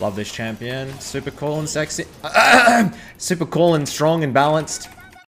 Love this champion. Super cool and sexy. Super cool and strong and balanced.